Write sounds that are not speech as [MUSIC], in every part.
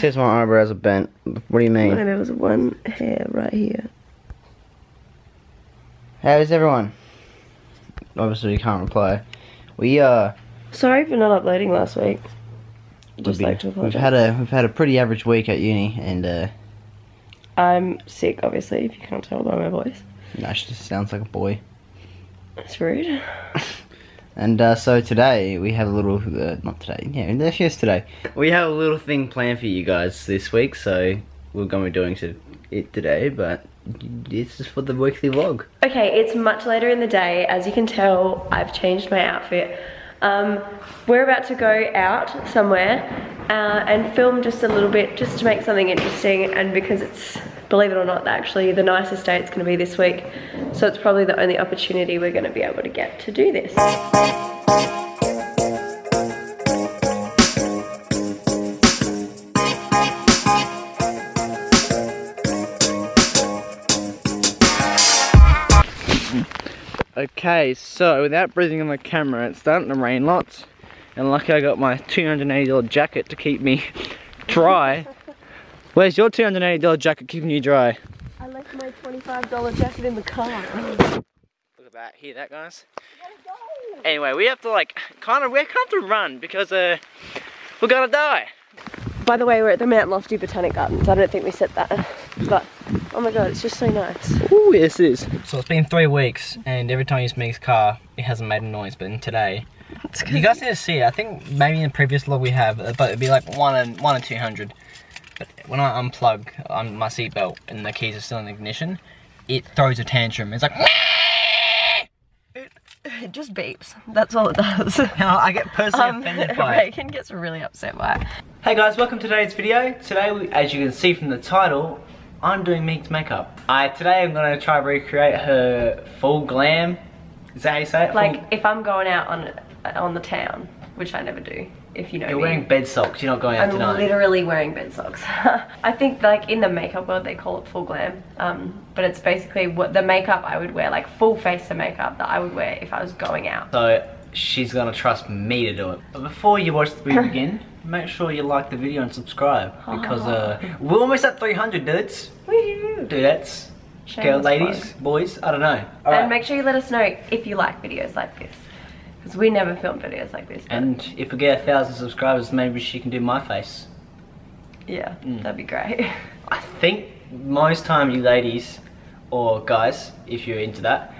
says my eyebrows are bent. What do you No, mean? there was one hair right here. How is everyone? Obviously, we can't reply. We uh, Sorry for not uploading last week. we've, Just been- like to apologize. we've had a we've had a pretty average week at uni, and uh, I'm sick, obviously, if you can't tell by my voice. no, she just sounds like a boy. That's rude. [LAUGHS] And uh, so today we have a little, uh, not today, yeah, that's yesterday. We have a little thing planned for you guys this week, so we're going to be doing it today, but this is for the weekly vlog. Okay, it's much later in the day. As you can tell, I've changed my outfit. Um, we're about to go out somewhere uh, and film just a little bit just to make something interesting and because it's, believe it or not, actually the nicest day it's going to be this week. So it's probably the only opportunity we're going to be able to get to do this. Okay, so without breathing on the camera, it's starting to rain lots. And lucky I got my $280 jacket to keep me [LAUGHS] dry. Where's your $280 jacket keeping you dry? I left my $25 jacket in the car. Look at that, hear that guys? Anyway, we have to like, kind of, we have to run because uh, we're gonna die. By the way, we're at the Mount Lofty Botanic Gardens. I don't think we said that, but oh my god, it's just so nice. Ooh, yes it is. So it's been three weeks, and every time I use Meg's car, it hasn't made a noise, but in today, you guys need to see it. I think maybe in the previous log we have, but it'd be like one and one and two hundred. But when I unplug on my seatbelt and the keys are still in the ignition, it throws a tantrum. It's like, It just beeps. That's all it does. [LAUGHS] I get personally Um, offended [LAUGHS] by it. Reagan gets really upset by it. Hey guys, welcome to today's video. Today, we, as you can see from the title, I'm doing Meg's makeup. I today I'm gonna try to recreate her full glam. Is that how you say it? Full- Like if I'm going out on on the town, which I never do, if you know you're me. wearing bed socks. You're not going out I'm tonight. literally wearing bed socks. [LAUGHS] I think like in the makeup world they call it full glam, um, but it's basically what the makeup I would wear, like full face of makeup that I would wear if I was going out. So she's gonna trust me to do it. But before you watch the video [LAUGHS] begin, make sure you like the video and subscribe because uh, we're almost at 300 dudes. Woo! Dudettes, girl, ladies, plug. boys. I don't know. And Alright. make sure you let us know if you like videos like this, because we never film videos like this. And if we get a thousand subscribers, maybe she can do my face. yeah, Mm. that'd be great. I think most time you ladies or guys, if you're into that,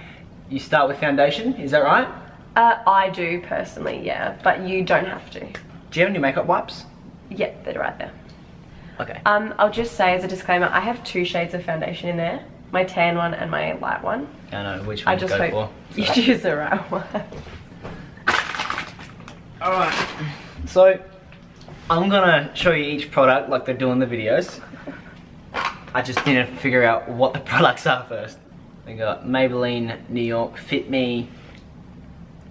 you start with foundation. Is that right? Uh, I do personally, yeah, but you don't have to. Do you have any makeup wipes? Yeah, they're right there. Okay. Um, I'll just say as a disclaimer, I have two shades of foundation in there. My tan one and my light one. I know which one I just go hope for. [LAUGHS] you choose the right one. Alright. So I'm gonna show you each product like they do in the videos. I just need to figure out what the [LAUGHS] products are first. We got Maybelline New York Fit Me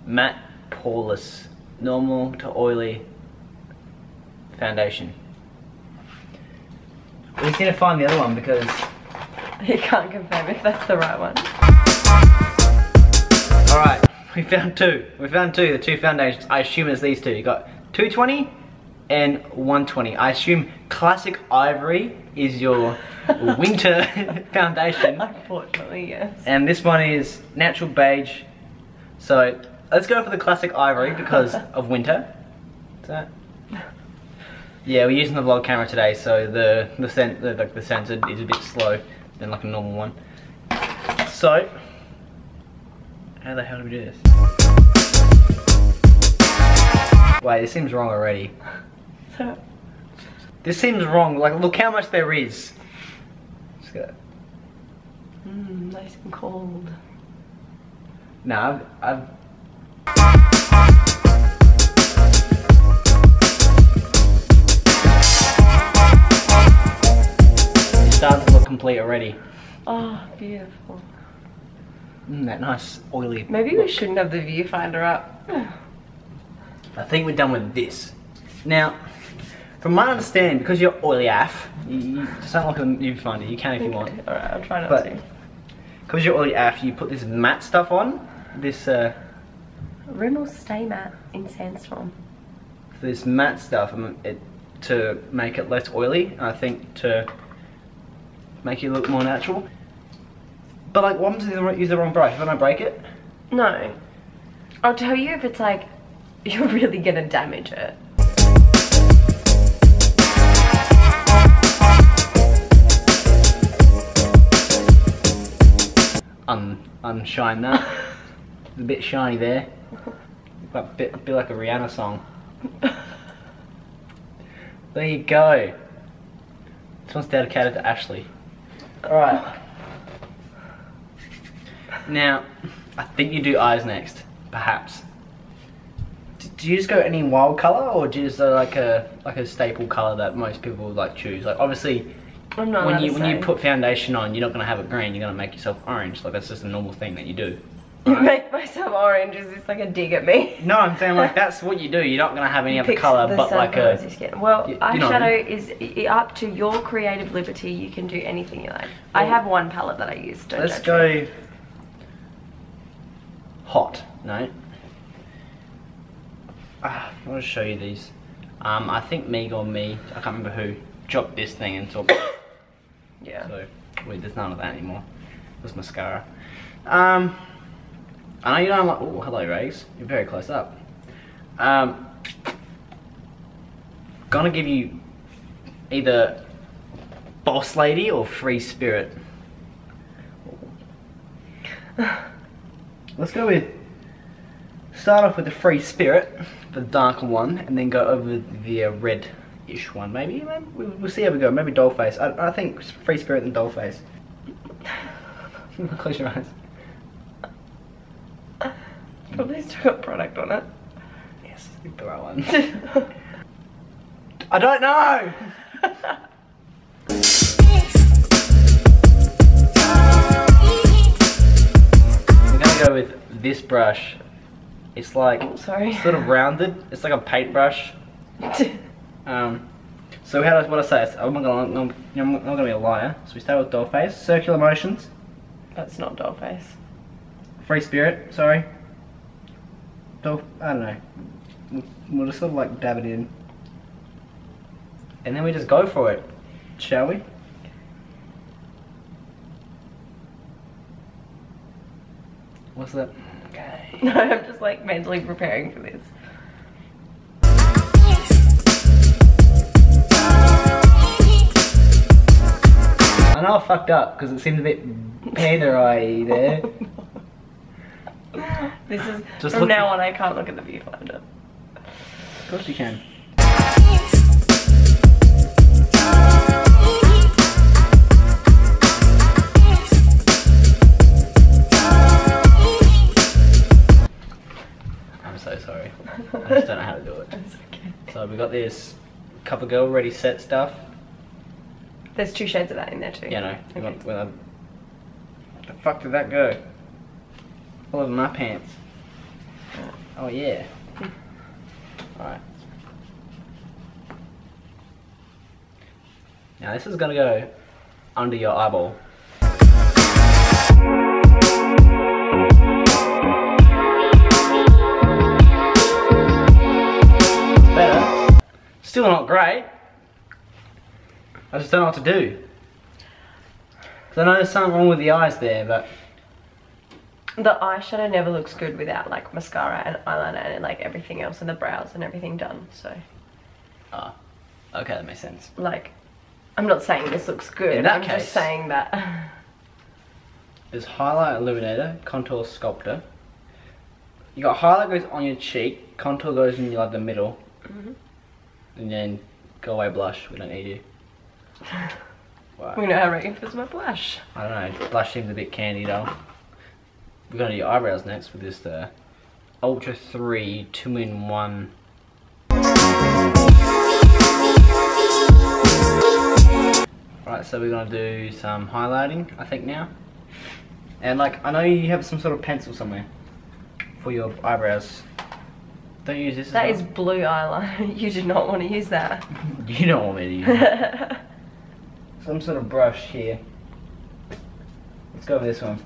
Matte Poreless Normal to Oily Foundation. We just need to find the other one because [LAUGHS] you can't confirm if that's the right one. Alright, we found two. We found two, the two foundations. I assume it's these two. You got 220 and 120. I assume classic ivory is your [LAUGHS] winter [LAUGHS] foundation. Unfortunately, yes. And this one is natural beige. So let's go for the classic ivory because [LAUGHS] of winter. Is that? Yeah, we're using the vlog camera today, so the the, sen- the like the sensor is a bit slow than like a normal one. So, how the hell do we do this? Wait, this seems wrong already. [LAUGHS] This seems wrong. Like, look how much there is. Just go. mm, nice and cold. No, I've, I've It starts to look complete already. Oh, beautiful. Mm, that nice oily. Maybe we shouldn't have the viewfinder up. I think we're done with this. Now, from my understanding, because you're oily af, you, you just don't look at the viewfinder. You can if you want. Alright, I'll try not But- to. Because you're oily af, you put this matte stuff on. This uh, Rimmel Stay Matte in Sandstorm. this matte stuff, it to make it less oily. I think to make you look more natural. But like, what happens if I use the wrong brush? If I don't break it? No. I'll tell you if it's like [LAUGHS] you're really gonna damage it. Un unshine that. it's a bit shiny there. A bit, a bit like a Rihanna song. There you go. This one's dedicated to Ashley. Alright. Now, I think you do eyes next, perhaps. D- Do you just go any wild color, or do you just uh, like a like a staple color that most people like choose? Like obviously, when you when you put foundation on, you're not gonna have it green. You're gonna make yourself orange. Like that's just a normal thing that you do. make myself orange, is this like a dig at me? No, I'm saying like [LAUGHS] that's what you do. You're not gonna have any other color, but like a. skin. Well, Y- you know what I eyeshadow is up to your creative liberty. You can do anything you like. I have one palette that I use. Don't Let's judge me. Hot. No. Ah, I want to show you these. Um, I think Meg or me, I can't remember who, dropped this thing and took. [COUGHS] Yeah. So, wait, there's none of that anymore. There's mascara. Um, I know you don't like. Oh, hello, Rags. You're very close up. Um, gonna give you either Boss Lady or Free Spirit. [SIGHS] [SIGHS] Let's go with. Start off with the Free Spirit, the darker one, and then go over the uh, red-ish one. Maybe, maybe we'll, see how we go. Maybe Dollface. I, I think Free Spirit and Dollface. [LAUGHS] Close your eyes. Probably still got product on it. Yes, the right one. [LAUGHS] I don't know. [LAUGHS] gonna go with this brush. It's like Oh, sorry. sort of rounded. It's like a paintbrush. [LAUGHS] Um, so how does what I say? It's- I'm not gonna I'm, I'm not gonna be a liar. So we start with doll face, circular motions, That's not doll face. free spirit. Sorry. Doll. I don't know. We'll, we'll just sort of like dab it in, and then we just go for it, shall we? What's that? Okay. [LAUGHS] No, I'm just like mentally preparing for this. I know I fucked up because it seemed a bit pandery [LAUGHS] oh, there. This is Just from now on. I can't look at the viewfinder. Of course you can. I just don't know how to do it. [LAUGHS] It's okay. So we got this cover girl ready set stuff. There's two shades of that in there too. Yeah, no. Okay. got, well, the fuck did that go? All over my pants. Uh. Oh yeah. Alright. Now this is gonna go under your eyeball. Still not great. I just don't know what to do. I know there's something wrong with the eyes there, but The eyeshadow never looks good without like mascara and eyeliner and like everything else and the brows and everything done. So ah, okay, that makes sense. like, I'm not saying this looks good. In that I'm case- just saying that. [LAUGHS] There's highlight illuminator, contour sculptor. You got highlight goes on your cheek, contour goes in like the middle, Mhm. And then go away blush. We don't need you. [LAUGHS] Right. we know how ready for my blush. I don't know. Blush seems a bit candy though. We're gonna do your eyebrows next with this uh, Ultra 3 2 in 1. Right, so we're gonna do some highlighting, I think now. And like, I know you have some sort of pencil somewhere for your eyebrows. Don't use this. as That well? is blue eyeliner. [LAUGHS] You did not want to use that. [LAUGHS] You don't want me to use it. [LAUGHS] some sort of brush here. Let's go with this one.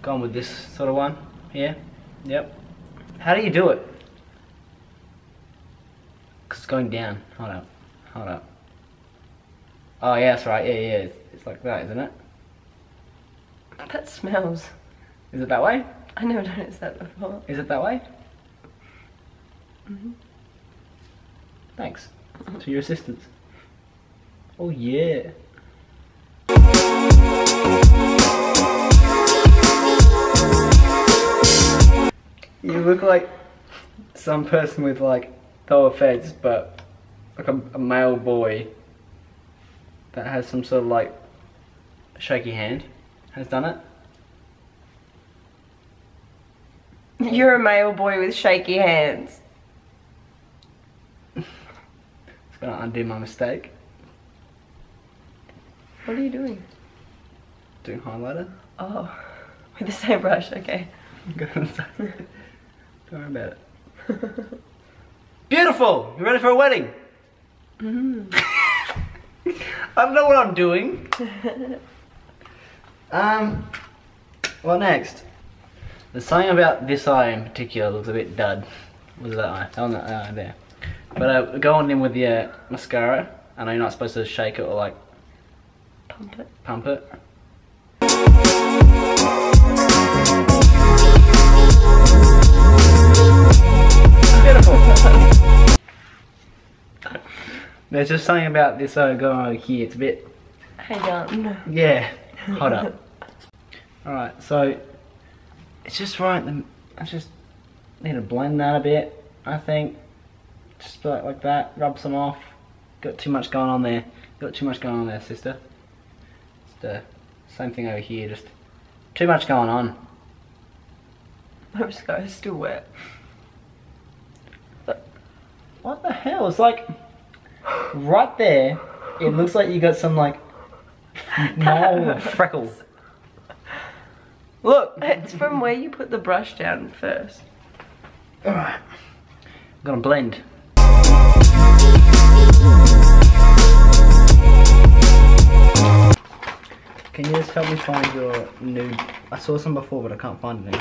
Going with this sort of one here. Yep. How do you do it? Cause it's going down. Hold up. Hold up. Oh yeah, that's right. Yeah, yeah. It's, it's like that, isn't it? That smells. Is it that way? I never noticed that before. Is it that way? Mm-hmm. Thanks to your assistance. Oh yeah. You look like some person with like no offense, but like a, a male boy that has some sort of like shaky hand has done it. [LAUGHS] You're a male boy with shaky hands. It's gonna undo my mistake. What are you doing? Doing highlighter. Oh, [LAUGHS] with the same brush, okay. [LAUGHS] Don't worry about it. Beautiful! You ready for a wedding? Mm. I don't know what I'm doing. um, what next? There's something about this eye in particular looks a bit dud. What's that eye? Oh, no, uh, there. But uh, go on in with the uh, mascara. I know you're not supposed to shake it or like Pump it. pump it. Beautiful. There's just something about this uh, going over here. It's a bit, Hey, done. yeah. Hold [LAUGHS] up. All right, so it's just right. the- I just need to blend that a bit. I think just like like that. Rub some off. Got too much going on there. Got too much going on there, sister. Just uh, same thing over here. Just too much going on. Mascara is still wet. What the hell? It's like right there. It looks like you got some like [LAUGHS] mole or freckle. Look. It's from where you put the brush down first. Alright. I'm gonna blend. Can you just help me find your nude? I saw some before, but I can't find it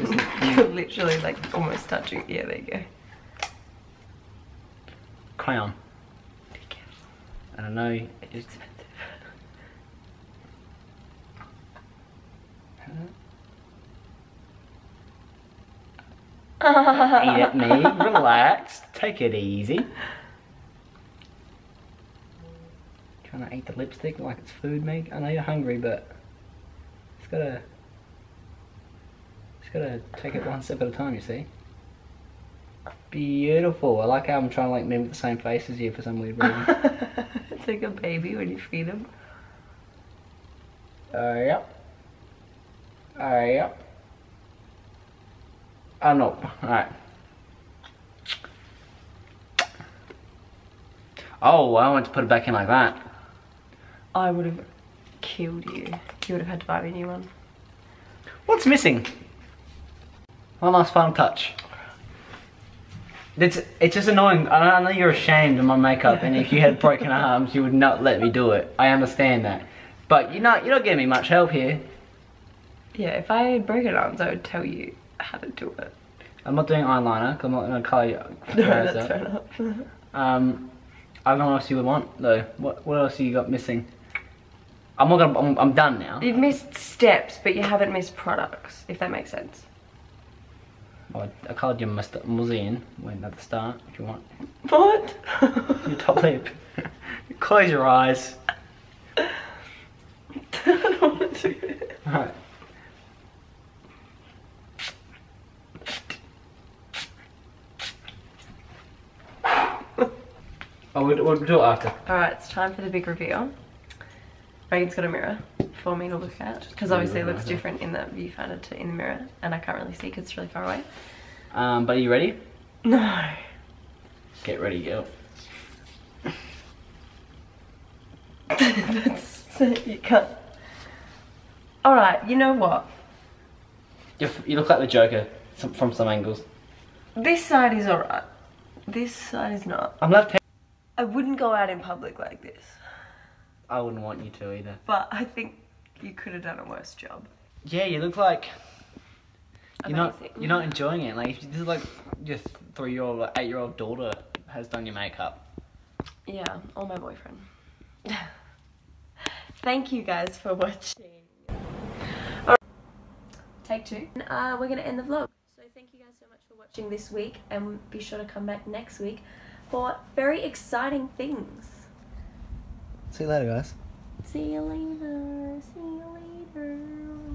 it- You're [LAUGHS] literally like almost touching. Yeah, there you go. Crayon. Be careful. And I know Eat at me, [LAUGHS] relax, take it easy. Trying to eat the lipstick like it's food, Meg. I know you're hungry, but it's gotta, it's gotta take it one step at a time. You see. Beautiful. I like how I'm trying to like mimic the same face as you for some weird reason. [LAUGHS] it's like a baby when you feed him. Uh, yep. Uh, yep. Oh no. Alright. Oh, I want to put it back in like that. I would have killed you. You would have had to buy me a new one. What's missing? One last final touch. It's it's just annoying. I know, I know you're ashamed of my makeup, and if you had [LAUGHS] broken arms, you would not let me do it. I understand that, but you're not you're not giving me much help here. Yeah, if I had broken arms, I would tell you how to do it. I'm not doing eyeliner. Cause I'm not gonna colour you. [LAUGHS] No, that's up. fair enough. [LAUGHS] Um, I don't know what else you would want though. What what else you got missing? I'm not gonna. I'm, I'm done now. You've missed steps, but you haven't missed products, if that makes sense. I, I coloured your must- muzzy in when at the start. If you want What? your top lip. Close your eyes. [LAUGHS] I don't want to do it. Alright. Oh, we'll, we'll do it after. Alright, it's time for the big reveal. Reagan's got a mirror for me to look at, because obviously it looks different in the viewfinder to in the mirror, and I can't really see because it's really far away. Um, but are you ready? No. Get ready, girl. [LAUGHS] That's, you can't. Alright, you know what? You you look like the Joker some, from some angles. This side is alright. This side is not. I'm left handed. I wouldn't go out in public like this, I wouldn't want you to either. but I think you could have done a worse job. Yeah, you look like you're not you're not enjoying it. Like if this is like your three year old, eight year old daughter has done your makeup. Yeah, or my boyfriend. [LAUGHS] Thank you guys for watching. Take two. Uh, we're gonna end the vlog. So thank you guys so much for watching this week, and be sure to come back next week for very exciting things. See you later, guys. See you later. See you later.